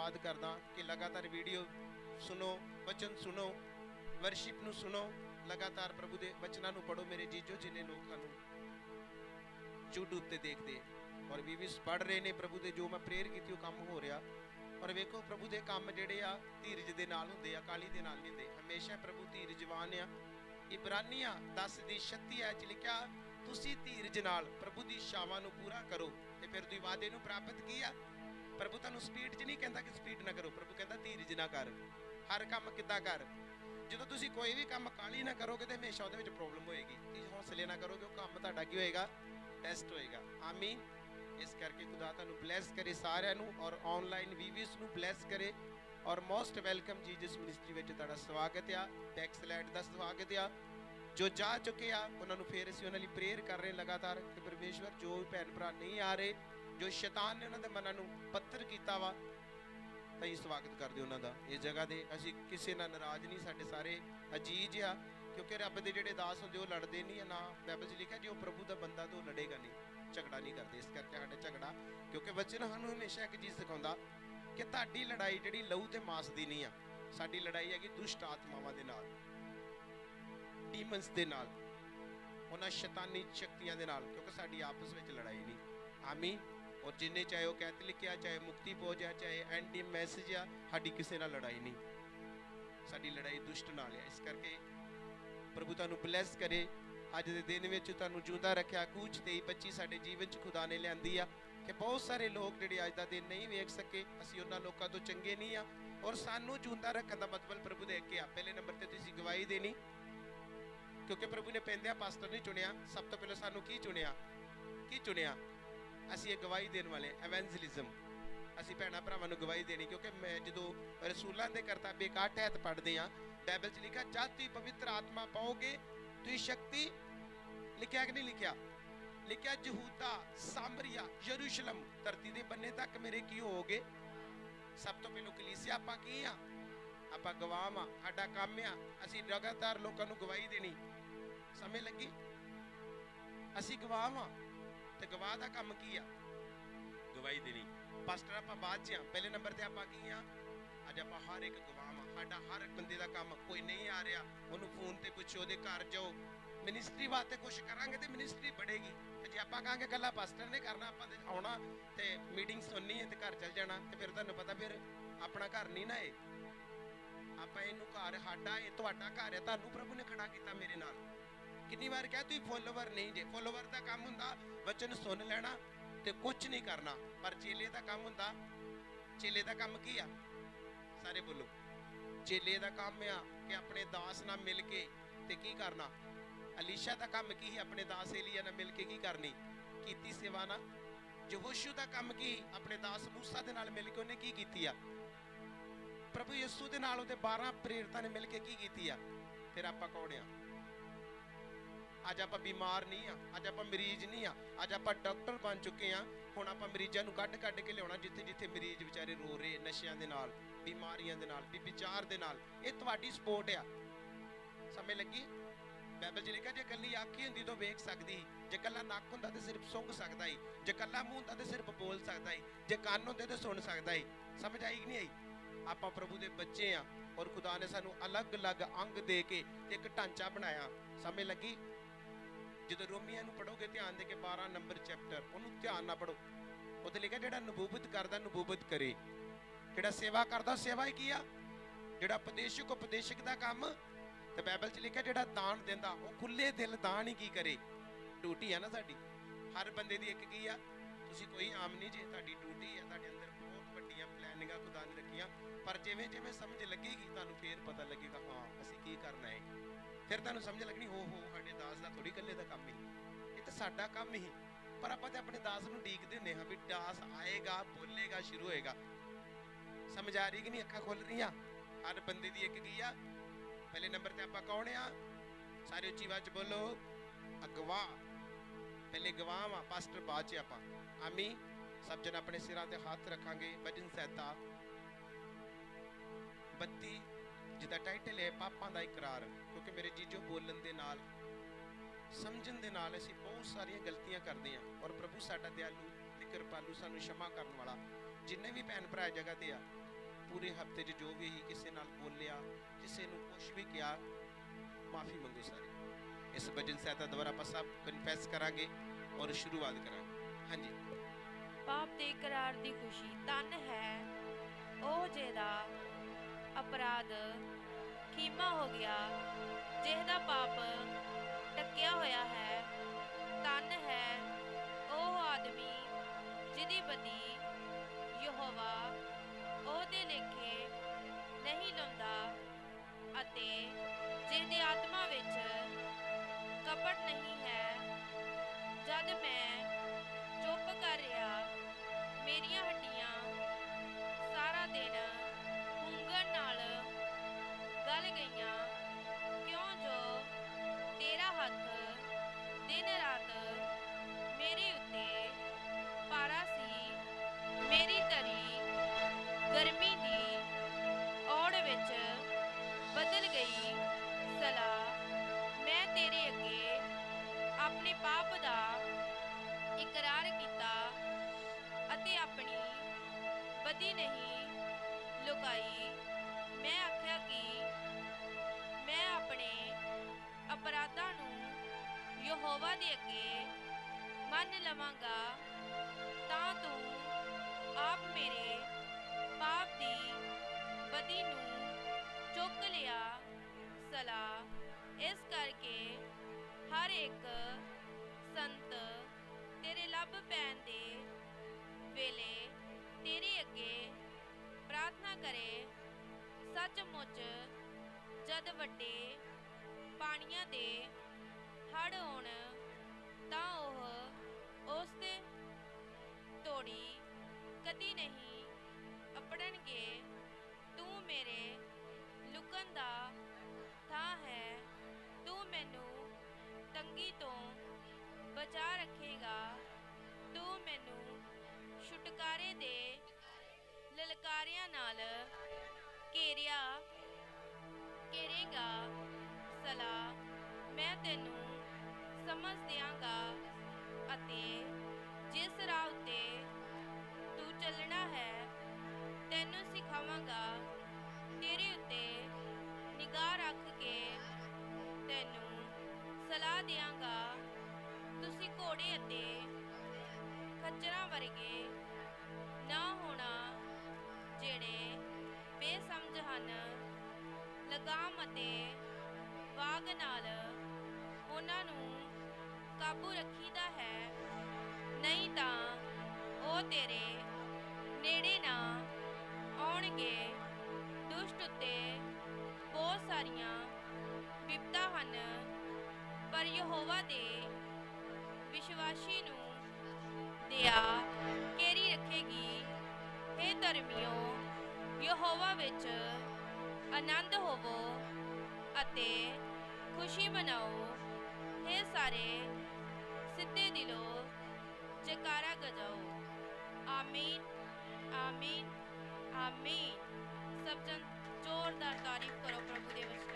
ਧੰਨਵਾਦ ਕਰਦਾ ਕਿ ਲਗਾਤਾਰ ਵੀਡੀਓ ਸੁਣੋ, ਵਚਨ ਸੁਣੋ ਵਰਸ਼ਿਪ ਨੂੰ ਸੁਣੋ, ਲਗਾਤਾਰ ਪ੍ਰਭੂ ਦੇ ਵਚਨਾਂ ਨੂੰ ਪੜੋ ਮੇਰੇ ਜੀਜੋ, ਜਿਨੇ ਲੋਕਾਂ ਨੂੰ YouTube ਤੇ ਦੇਖਦੇ ਔਰ ਵੀ ਵੀ ਪੜ ਰਹੇ ਨੇ ਪ੍ਰਭੂ ਦੇ ਜੋ ਮੈਂ ਪ੍ਰੇਅਰ ਕੀਤੀ, ਉਹ ਕੰਮ ਹੋ ਰਿਹਾ। ਔਰ ਵੇਖੋ ਪ੍ਰਭੂ ਦੇ ਕੰਮ ਜਿਹੜੇ ਆ, ਧੀਰਜ ਦੇ ਨਾਲ ਹੁੰਦੇ ਆ ਕਾਲੀ ਦੇ ਨਾਲ ਨਹੀਂ ਹੁੰਦੇ। ਹਮੇਸ਼ਾ ਪ੍ਰਭੂ ਧੀਰਜਵਾਨ ਆ। ਇਬਰਾਨੀਆਂ 10 ਦੀ 36 ਐਚ ਲਿਖਿਆ, ਤੁਸੀਂ ਧੀਰਜ ਨਾਲ ਪ੍ਰਭੂ ਦੀ ਸ਼ਾਵਾਂ ਨੂੰ ਪੂਰਾ ਕਰੋ ਤੇ ਫਿਰ ਤੁਸੀਂ ਵਾਅਦੇ ਨੂੰ ਪ੍ਰਾਪਤ ਕੀਆ ਪ੍ਰਭੂ ਤੁਹਾਨੂੰ ਸਪੀਡ 'ਚ ਨਹੀਂ ਕਹਿੰਦਾ ਕਿ ਸਪੀਡ ਨਾ ਕਰੋ। ਪ੍ਰਭੂ ਕਹਿੰਦਾ ਧੀਰਜ ਨਾ ਕਰ। ਹਰ ਕੰਮ ਕਿੱਦਾਂ ਕਰ? ਜਦੋਂ ਤੁਸੀਂ ਕੋਈ ਵੀ ਕੰਮ ਕਾਲੀ ਨਾ ਕਰੋਗੇ ਤੇ ਹਮੇਸ਼ਾ ਉਹਦੇ ਵਿੱਚ ਪ੍ਰੋਬਲਮ ਹੋਏਗੀ। ਤੁਸੀਂ ਹੌਸਲੇ ਨਾ ਕਰੋਗੇ, ਉਹ ਕੰਮ ਤੁਹਾਡਾ ਕੀ ਹੋਏਗਾ? ਟੈਸਟ ਹੋਏਗਾ। ਆਮੀਨ ਇਸ ਕਰਕੇ ਖੁਦਾ ਤੁਹਾਨੂੰ ਬਲੈਸ ਕਰੇ ਸਾਰਿਆਂ ਨੂੰ ਔਰ ਆਨਲਾਈਨ ਵੀਵੀਸ ਨੂੰ ਬਲੈਸ ਕਰੇ ਔਰ ਮੋਸਟ ਵੈਲਕਮ ਜੀਜਸ ਮਿਨਿਸਟਰੀ ਵਿੱਚ ਤੁਹਾਡਾ ਸਵਾਗਤ ਆ। ਬੈਕਸਲੈਟ ਦਾ ਸਵਾਗਤ ਆ। ਜੋ ਜਾ ਚੁੱਕੇ ਆ, ਉਹਨਾਂ ਨੂੰ ਫੇਰ ਅਸੀਂ ਉਹਨਾਂ ਲਈ ਪ੍ਰੇਅਰ ਕਰ ਰਹੇ ਲਗਾਤਾਰ। ਕਿ ਪਰਮੇਸ਼ਵਰ, ਜੋ ਵੀ ਭੈਣ ਭਰਾ ਨਹੀਂ ਆ ਰਹੇ ਜੋ ਸ਼ੈਤਾਨ ਨੇ ਉਹਨਾਂ ਦੇ ਮਨਾਂ ਨੂੰ ਪੱਥਰ ਕੀਤਾ ਵਾ, ਤਾਂ ਅਸੀਂ ਸਵਾਗਤ ਕਰਦੇ ਉਹਨਾਂ ਦਾ। ਇਸ ਜਗ੍ਹਾ ਦੇ ਅਸੀਂ ਕਿਸੇ ਨਾਲ ਨਾਰਾਜ਼ ਨਹੀਂ, ਸਾਡੇ ਸਾਰੇ ਅਜੀਜ਼ ਆ, ਕਿਉਂਕਿ ਰੱਬ ਦੇ ਜਿਹੜੇ ਦਾਸ ਹੁੰਦੇ, ਉਹ ਲੜਦੇ ਨਹੀਂ ਆ ਨਾ। ਬਾਈਬਲ 'ਚ ਲਿਖਿਆ ਜੋ ਪ੍ਰਭੂ ਦਾ ਬੰਦਾ ਤੋਂ ਲੜੇਗਾ ਨਹੀਂ, ਝਗੜਾ ਨਹੀਂ ਕਰਦੇ। ਇਸ ਕਰਕੇ ਸਾਡੇ ਝਗੜਾ, ਕਿਉਂਕਿ ਵਚਨ ਸਾਨੂੰ ਹਮੇਸ਼ਾ ਇੱਕ ਚੀਜ਼ ਸਿਖਾਉਂਦਾ ਕਿ ਤੁਹਾਡੀ ਲੜਾਈ ਜਿਹੜੀ ਲਹੂ ਤੇ ਮਾਸ ਦੀ ਨਹੀਂ ਆ, ਸਾਡੀ ਲੜਾਈ ਹੈਗੀ ਦੁਸ਼ਟ ਆਤਮਾਵਾਂ ਦੇ ਨਾਲ ਡੀਮਨਸ ਦੇ ਨਾਲ, ਉਹਨਾਂ ਸ਼ੈਤਾਨੀ ਸ਼ਕਤੀਆਂ ਦੇ ਨਾਲ, ਕਿਉਂਕਿ ਸਾਡੀ ਆਪਸ ਵਿੱਚ ਲੜਾਈ ਨਹੀਂ। ਆਮੀਨ। ਔਰ ਜਿੰਨੇ ਚਾਹੇ ਉਹ ਕੈਥਲਿਕ ਆ ਚਾਹੇ ਮੁਕਤੀ ਪੋਜ ਆ, ਚਾਹੇ ਐਂਟੀ ਮੈਸੇਜ ਆ, ਸਾਡੀ ਕਿਸੇ ਨਾਲ ਲੜਾਈ ਨਹੀਂ। ਸਾਡੀ ਲੜਾਈ ਦੁਸ਼ਟ ਨਾਲ ਆ। ਇਸ ਕਰਕੇ ਪ੍ਰਭੂ ਤੁਹਾਨੂੰ ਬਲੈਸ ਕਰੇ। ਅੱਜ ਦੇ ਦਿਨ ਵਿੱਚ ਤੁਹਾਨੂੰ ਜਿਉਂਦਾ ਰੱਖਿਆ। ਕੁਝ 23 25 ਸਾਡੇ ਜੀਵਨ 'ਚ ਖੁਦਾ ਨੇ ਲਿਆਂਦੀ ਆ ਕਿ ਬਹੁਤ ਸਾਰੇ ਲੋਕ ਜਿਹੜੇ ਅੱਜ ਦਾ ਦਿਨ ਨਹੀਂ ਵੇਖ ਸਕੇ। ਅਸੀਂ ਉਹਨਾਂ ਲੋਕਾਂ ਤੋਂ ਚੰਗੇ ਨਹੀਂ ਆ। ਔਰ ਸਾਨੂੰ ਜੂੰਦਾ ਰੱਖਣ ਦਾ ਮਤਲਬ ਪ੍ਰਭੂ ਦੇ ਕੇ ਆ। ਪਹਿਲੇ ਨੰਬਰ ਤੇ ਤੁਸੀਂ ਗਵਾਹੀ ਦੇਣੀ। ਕਿਉਂਕਿ ਪ੍ਰਭੂ ਨੇ ਪੈਂਦਿਆ ਪਾਸਟਰ ਨਹੀਂ ਚੁਣਿਆ। ਸਭ ਤੋਂ ਪਹਿਲਾਂ ਸਾਨੂੰ ਕੀ ਚੁਣਿਆ? ਕੀ ਚੁਣਿਆ? ਅਸੀਂ ਇਹ ਗਵਾਹੀ ਦੇਣ ਵਾਲੇ ਐਵੈਂਜਲਿਜ਼ਮ ਅਸੀਂ ਭੈਣਾ ਭਰਾਵਾਂ ਨੂੰ ਗਵਾਹੀ ਦੇਣੀ, ਕਿਉਂਕਿ ਮੈਂ ਜਦੋਂ ਰਸੂਲਾਂ ਦੇ ਕਰਤੱਵ ਇਕਾਠ ਹੈ ਪੜ੍ਹਦੇ ਆ ਬਾਈਬਲ 'ਚ ਲਿਖਿਆ, ਜਦ ਤੁਸੀਂ ਪਵਿੱਤਰ ਆਤਮਾ ਪਾਓਗੇ, ਤੁਸੀਂ ਸ਼ਕਤੀ ਲਿਖਿਆ ਕਿ ਨਹੀਂ ਲਿਖਿਆ? ਲਿਖਿਆ ਯਹੂਦਾ, ਸਾਮਰੀਆ, ਯਰੂਸ਼ਲਮ, ਧਰਤੀ ਦੇ ਬੰਨੇ ਤੱਕ ਮੇਰੇ ਕੀ ਹੋਗੇ ਸਭ ਤੋਂ ਪਹਿਲਾਂ ਕਲੀਸਿਆ ਆਪਾਂ ਕੀ ਆ ਆਪਾਂ ਗਵਾਹ ਆ ਸਾਡਾ ਕੰਮ ਆ, ਅਸੀਂ ਲਗਾਤਾਰ ਲੋਕਾਂ ਨੂੰ ਗਵਾਹੀ ਦੇਣੀ। ਸਮੇਂ ਲੱਗੀ? ਅਸੀਂ ਗਵਾਹ ਆ ਤੇ ਗਵਾਹ ਦਾ ਕੰਮ ਕੀ ਆ? ਗਵਾਹੀ ਦੇਣੀ। ਪਾਸਟਰ ਆਪਾਂ ਬਾਅਦ ਚ ਆ। ਪਹਿਲੇ ਨੰਬਰ ਤੇ ਆਪਾਂ ਕੀ ਆ? ਅੱਜ ਆਪਾਂ ਹਰ ਇੱਕ ਗਵਾਹ ਆ ਸਾਡਾ ਹਰ ਇੱਕ ਬੰਦੇ ਦਾ ਕੰਮ ਕੋਈ ਨਹੀਂ ਆ ਰਿਹਾ। ਉਹਨੂੰ ਫੋਨ ਤੇ ਪੁੱਛੋ, ਉਹਦੇ ਘਰ ਜਾਓ। ਮਿਨਿਸਟਰੀ ਵਾਸਤੇ ਕੁਝ ਕਰਾਂਗੇ ਤੇ ਮਿਨਿਸਟਰੀ ਬੜੇਗੀ ਤੇ ਜੇ ਆਪਾਂ ਕਹਾਂਗੇ ਗੱਲਾਂ ਪਾਸਟਰ ਨੇ ਕਰਨਾ, ਆਪਾਂ ਤੇ ਆਉਣਾ ਤੇ ਮੀਟਿੰਗ ਸੁਣਨੀ ਹੈ ਤੇ ਘਰ ਚੱਲ ਜਾਣਾ, ਤੇ ਫਿਰ ਤੁਹਾਨੂੰ ਪਤਾ ਫਿਰ ਆਪਣਾ ਘਰ ਨਹੀਂ ਨਾ ਇਹ। ਆਪਾਂ ਇਹਨੂੰ ਘਰ, ਸਾਡਾ ਇਹ ਤੁਹਾਡਾ ਘਰ ਹੈ। ਤੁਹਾਨੂੰ ਪ੍ਰਭੂ ਨੇ ਖੜਾ ਕੀਤਾ ਮੇਰੇ ਨਾਲ। ਕਿੰਨੀ ਵਾਰ ਕਿਹਾ, ਤੁਸੀਂ ਫੋਲੋਵਰ ਨਹੀਂ ਜੇ। ਫੋਲੋਵਰ ਦਾ ਕੰਮ ਹੁੰਦਾ ਵਚਨ ਸੁਣ ਲੈਣਾ ਤੇ ਕੁਝ ਨਹੀਂ ਕਰਨਾ। ਪਰ ਚੇਲੇ ਦਾ ਕੰਮ ਹੁੰਦਾ, ਚੇਲੇ ਦਾ ਕੰਮ ਕੀ ਆ? ਸਾਰੇ ਬੋਲੋ। ਚੇਲੇ ਦਾ ਕੰਮ ਆ ਕਿ ਆਪਣੇ ਦਾਸ ਨਾਲ ਮਿਲ ਕੇ ਤੇ ਕੀ ਕਰਨਾ? ਅਲੀਸ਼ਾ ਦਾ ਕੰਮ ਕੀ ਆਪਣੇ ਦਾਸ ਏਲੀਆ ਨਾਲ ਮਿਲ ਕੇ ਕੀ ਕਰਨੀ? ਕੀਤੀ ਸੇਵਾ ਨਾ ਯਹੋਸ਼ੂ ਦਾ ਕੰਮ ਕੀ ਆਪਣੇ ਦਾਸ ਮੂਸਾ ਦੇ ਨਾਲ ਮਿਲ ਕੇ ਉਹਨੇ ਕੀ ਕੀਤੀ ਆ? ਪ੍ਰਭੂ ਯਿਸੂ ਦੇ ਨਾਲ ਉਹਦੇ 12 ਪ੍ਰੇਰਿਤਾਂ ਨੇ ਮਿਲ ਕੇ ਕੀ ਕੀਤੀ ਆ? ਫਿਰ ਆਪਾਂ ਕੌਣ ਆ? ਅੱਜ ਆਪਾਂ ਬਿਮਾਰ ਨਹੀਂ ਆ, ਅੱਜ ਆਪਾਂ ਮਰੀਜ਼ ਨਹੀਂ ਆ, ਅੱਜ ਆਪਾਂ ਡਾਕਟਰ ਬਣ ਚੁੱਕੇ ਆ। ਹੁਣ ਆਪਾਂ ਮਰੀਜ਼ਾਂ ਨੂੰ ਕੱਢ ਕੱਢ ਕੇ ਲਿਆਉਣਾ ਜਿੱਥੇ ਜਿੱਥੇ ਮਰੀਜ਼ ਵਿਚਾਰੇ ਰੋ ਰਹੇ, ਨਸ਼ਿਆਂ ਦੇ ਨਾਲ, ਬਿਮਾਰੀਆਂ ਦੇ ਨਾਲ ਵਿਚਾਰ ਦੇ ਨਾਲ। ਇਹ ਤੁਹਾਡੀ ਸਪੋਰਟ ਆ। ਸਮਝ ਲੱਗੀ? ਬਾਈਬਲ 'ਚ ਲਿਖਿਆ, ਜੇ ਕੱਲੀ ਅੱਖ ਹੀ ਹੁੰਦੀ ਤਾਂ ਵੇਖ ਸਕਦੀ ਸੀ। ਜੇ ਕੱਲਾ ਨੱਕ ਹੁੰਦਾ ਤੇ ਸਿਰਫ ਸੁੰਘ ਸਕਦਾ ਸੀ। ਜੇ ਕੱਲਾ ਮੂੰਹ ਹੁੰਦਾ ਤੇ ਸਿਰਫ ਬੋਲ ਸਕਦਾ ਸੀ। ਜੇ ਕੰਨ ਹੁੰਦੇ ਤੇ ਸੁਣ ਸਕਦਾ ਸੀ। ਸਮਝ ਆਈ ਕਿ ਨਹੀਂ ਆਈ? ਆਪਾਂ ਪ੍ਰਭੂ ਦੇ ਬੱਚੇ ਆ ਔਰ ਖੁਦਾ ਨੇ ਸਾਨੂੰ ਅਲੱਗ-ਅਲੱਗ ਅੰਗ ਦੇ ਕੇ ਇੱਕ ਢਾਂਚਾ ਬਣਾਇਆ। ਸਮੇਂ ਲੱਗੀ? ਜਦੋਂ ਰੋਮੀਆਂ ਨੂੰ ਪੜੋਗੇ ਧਿਆਨ ਦੇ ਕੇ 12 ਨੰਬਰ ਚੈਪਟਰ, ਉਹਨੂੰ ਧਿਆਨ ਨਾਲ ਪੜੋ ਉੱਥੇ ਲਿਖਿਆ ਜਿਹੜਾ ਨਬੂਵਤ ਕਰਦਾ, ਨਬੂਵਤ ਕਰੇ। ਜਿਹੜਾ ਸੇਵਾ ਕਰਦਾ ਸੇਵਾ ਹੀ ਕੀ ਜਿਹੜਾ ਉਪਦੇਸ਼ਕ ਉਪਦੇਸ਼ਕ ਦਾ ਕੰਮ। ਤੇ ਬਾਈਬਲ 'ਚ ਲਿਖਿਆ, ਜਿਹੜਾ ਦਾਨ ਦਿੰਦਾ, ਉਹ ਖੁੱਲੇ ਦਿਲ ਦਾਨ ਹੀ ਕੀ ਕਰੇ? ਡਿਊਟੀ ਆ ਨਾ ਸਾਡੀ। ਹਰ ਬੰਦੇ ਦੀ ਇੱਕ ਕੀ ਆ? ਤੁਸੀਂ ਕੋਈ ਆਮ ਨਹੀਂ ਜੇ, ਤੁਹਾਡੀ ਡਿਊਟੀ ਆ, ਤੁਹਾਡੇ ਅੰਦਰ ਬਹੁਤ ਵੱਡੀਆਂ ਪਲੈਨਿੰਗਾਂ ਖੁਦਾ ਨੇ ਰੱਖੀਆਂ। ਪਰ ਜਿਵੇਂ ਜਿਵੇਂ ਸਮਝ ਲੱਗੇਗੀ, ਤੁਹਾਨੂੰ ਫੇਰ ਪਤਾ ਲੱਗੇਗਾ, ਹਾਂ, ਅਸੀਂ ਕੀ ਕਰਨਾ ਹੈ? ਫਿਰ ਤੁਹਾਨੂੰ ਸਮਝ ਲੱਗਣੀ, ਹੋ ਹੋ, ਸਾਡੇ ਦਾਸ ਦਾ ਥੋੜੀ ਇਕੱਲੇ ਦਾ ਕੰਮ ਹੀ। ਇਹ ਤਾਂ ਸਾਡਾ ਕੰਮ ਹੀ। ਪਰ ਆਪਾਂ ਤੇ ਆਪਣੇ ਦਾਸ ਨੂੰ ਡੀਕਦੇ ਹੁੰਦੇ ਹਾਂ ਵੀ ਦਾਸ ਆਏਗਾ, ਬੋਲੇਗਾ, ਸ਼ੁਰੂ ਹੋਏਗਾ। ਸਮਝ ਆ ਰਹੀ ਕਿ ਨਹੀਂ? ਅੱਖਾਂ ਖੁੱਲ ਰਹੀਆਂ। ਹਰ ਬੰਦੇ ਦੀ ਇੱਕ ਕੀ ਆ? ਪਹਿਲੇ ਨੰਬਰ ਤੇ ਆਪਾਂ ਕੌਣ ਆ? ਸਾਰੇ ਉੱਚੀ ਆਵਾਜ਼ 'ਚ ਬੋਲੋ। ਅਗਵਾ। ਪਹਿਲੇ ਗਵਾਹ ਆ ਪਾਸਟਰ ਬਾਅਦ 'ਚ ਆਪਾਂ। ਆਮੀ, ਸਭ ਜਨ ਆਪਣੇ ਸਿਰਾਂ ਤੇ ਹੱਥ ਰੱਖਾਂਗੇ। ਭਜਨ ਸਹਿਤਾ। 32 ਜਿਹਦਾ ਟਾਈਟਲ ਹੈ ਪਾਪਾਂ ਦਾ ਇਕਰਾਰ, ਕਿਉਂਕਿ ਮੇਰੇ ਜੀਜੋ ਬੋਲਣ ਦੇ ਨਾਲ, ਸਮਝਣ ਦੇ ਨਾਲ ਅਸੀਂ ਬਹੁਤ ਸਾਰੀਆਂ ਗਲਤੀਆਂ ਕਰਦੇ ਹਾਂ ਔਰ ਪ੍ਰਭੂ ਸਾਡਾ ਦਿਆਲੂ ਤੇ ਕਿਰਪਾਲੂ ਸਾਨੂੰ ਸ਼ਮਾ ਕਰਨ ਵਾਲਾ, ਜਿੰਨੇ ਵੀ ਭੈਣ ਭਰਾ ਇਸ ਜਗ੍ਹਾ ਤੇ ਆ, ਪੂਰੇ ਹਫ਼ਤੇ 'ਚ ਜੋ ਵੀ ਕਿਸੇ ਨਾਲ ਬੋਲਿਆ, ਕਿਸੇ ਨੂੰ ਕੁਝ ਵੀ ਕਿਹਾ, ਮਾਫੀ ਮੰਗੋ ਸਾਰੇ। ਇਸ ਭਜਨ ਸਹਾਇਤਾ ਦੁਆਰਾ ਆਪਾਂ ਸਭ ਕਨਫੈਸ ਕਰਾਂਗੇ ਔਰ ਸ਼ੁਰੂਆਤ ਕਰਾਂਗੇ। ਹਾਂਜੀ। ਪਾਪ ਦੇ ਇਕਰਾਰ ਦੀ ਖੁਸ਼ੀ ਤਨ ਹੈ, ਉਹ ਜਿਹਦਾ ਅਪਰਾਧ ਖੀਮਾ ਹੋ ਗਿਆ ਜਿਹਦਾ ਪਾਪ ਟੱਕਿਆ ਹੋਇਆ ਹੈ, ਤਨ ਹੈ, ਉਹ ਆਦਮੀ ਜਿਹਦੀ ਬਦੀ ਯਹੋਵਾ ਉਹਦੇ ਲੇਖੇ ਨਹੀਂ ਲਾਉਂਦਾ ਅਤੇ ਜਿਹਦੀ ਆਤਮਾ ਵਿੱਚ ਕਪਟ ਨਹੀਂ ਹੈ, ਜਦ ਮੈਂ ਇਕਰਾਰ ਕੀਤਾ ਅਤੇ ਆਪਣੀ ਬਦੀ ਨਹੀਂ ਲੁਕਾਈ। ਮੈਂ ਆਖਿਆ ਕਿ ਮੈਂ ਆਪਣੇ ਅਪਰਾਧਾਂ ਨੂੰ ਯਹੋਵਾ ਦੇ ਅੱਗੇ ਮੰਨ ਲਵਾਂਗਾ, ਤਾਂ ਤੇਰੇ ਪੈਣ ਦੇ ਵੇਲੇ ਤੇਰੇ ਅੱਗੇ ਪ੍ਰਾਰਥਨਾ ਕਰੇ, ਸੱਚਮੁੱਚ ਜਦ ਵੱਡੇ ਪਾਣੀਆਂ ਦੇ ਹੜ ਹੋਣ, ਤਾਂ ਉਹ ਉਸ ਤੇ ਤੋੜੀ ਕਦੀ ਨਹੀਂ ਅਪੜਨਗੇ। ਸਲਾਹ ਦਿਆਂਗਾ। ਤੁਸੀਂ ਘੋੜੇ ਅਤੇ ਖੱਚਰਾਂ ਵਰਗੇ ਨਾ ਹੋਣਾ, ਜਿਹੜੇ ਬੇਸਮਝ ਹਨ, ਲਗਾਮ ਅਤੇ ਵਾਗ ਨਾਲ ਉਹਨਾਂ ਨੂੰ ਕਾਬੂ ਰੱਖੀਦਾ ਹੈ। ਨਹੀਂ ਤਾਂ ਉਹ ਤੇਰੇ ਨੇੜੇ ਨਾ ਆਉਣਗੇ। ਦੁਸ਼ਟ ਉੱਤੇ ਬਹੁਤ ਸਾਰੀਆਂ ਵਿਪਤਾ ਹਨ। ਪਰ ਯਹੋਵਾ ਦੇ ਵਿਸ਼ਵਾਸੀ ਨੂੰ ਦਿਆ ਕੇਰੀ ਰੱਖੇਗੀ। ਹੇ ਧਰਮੀਓ, ਯਹੋਵਾ ਵਿੱਚ ਆਨੰਦ ਹੋਵੋ ਅਤੇ ਖੁਸ਼ੀ ਮਨਾਓ। ਹੇ ਸਾਰੇ ਸਿੱਧੇ ਦਿਲੋਂ ਜੈਕਾਰਾ ਗਜਾਓ। ਆਮੀਨ ਆਮੀਨ ਆਮੀਨ। ਸਭ ਜਨ ਜ਼ੋਰਦਾਰ ਤਾਰੀਫ ਕਰੋ ਪ੍ਰਭੂ ਦੇ ਵਚਨਾਂ।